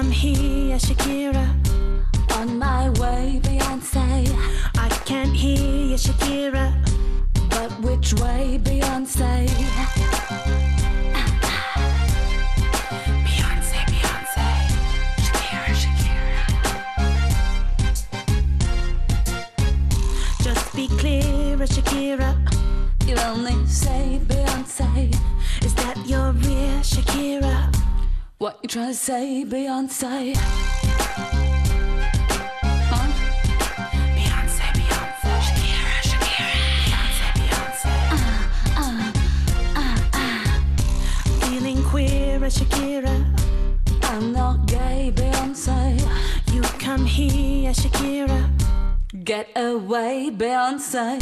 come here, Shakira. On my way, Beyonce. I can't hear you, Shakira. But which way, Beyonce? Beyonce, Beyonce. Shakira, Shakira. Just be clear, Shakira. You only say Beyonce. What you trying to say, Beyonce? Huh? Beyonce, Beyonce. Shakira, Shakira. Beyonce, Beyonce. Uh, uh, uh, Feeling queer, Shakira. I'm not gay, Beyonce. You come here, Shakira. Get away, Beyonce.